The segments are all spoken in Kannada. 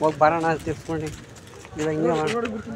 ಹೋಗಿ ಬರೋಣ ತಿರ್ಸ್ಕೊಂಡು ಇಲ್ಲ ಹಿಂಗೆ ಮಾಡಿ ನೋಡಿ ಬಿಟ್ಟು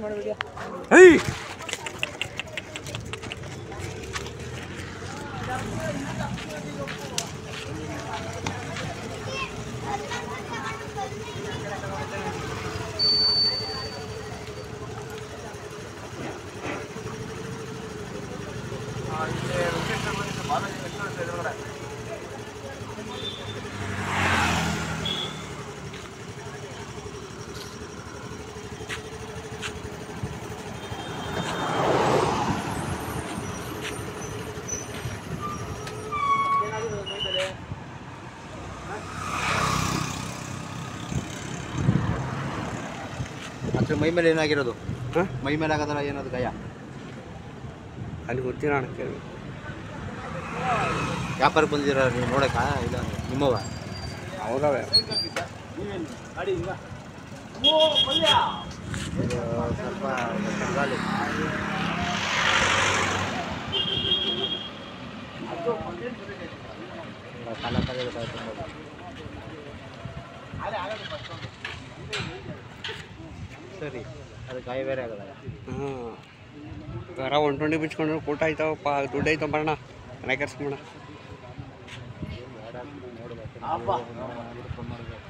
ಅದ್ರ ಮೈ ಮೇಲೆ ಏನಾಗಿರೋದು? ಮೈ ಮೇಲೆ ಆಗೋದಲ್ಲ ಏನದು ಗಾಯ? ಅಲ್ಲಿ ಗೊತ್ತಿರೋಣ ಕೇಳಿ. ವ್ಯಾಪಾರಕ್ಕೆ ಬಂದಿರ ನೀವು ನೋಡಕ್ಕ ಇಲ್ಲ ನಿಮ್ಮವ ಹೌದವೆ. ಇದು ಸ್ವಲ್ಪ ಗಾಳಿ ಸರಿ ಅದು ಗಾಯ ಬೇರೆ ಆಗಲ್ಲ. ಹ್ಞೂ ಬರ ಒನ್ ಟ್ವೆಂಟಿ ಬಿಚ್ಕೊಂಡ್ರೆ ಊಟ ಆಯ್ತಾವಪ್ಪ ದುಡ್ಡು ಆಯ್ತಾವ ಬರೋಣ ನೋಡ್ಬೇಕು